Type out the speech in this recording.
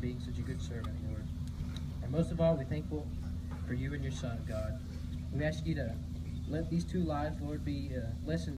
being such a good servant, Lord. And most of all, we're thankful for you and your Son, God. We ask you to let these two lives, Lord, be a lesson.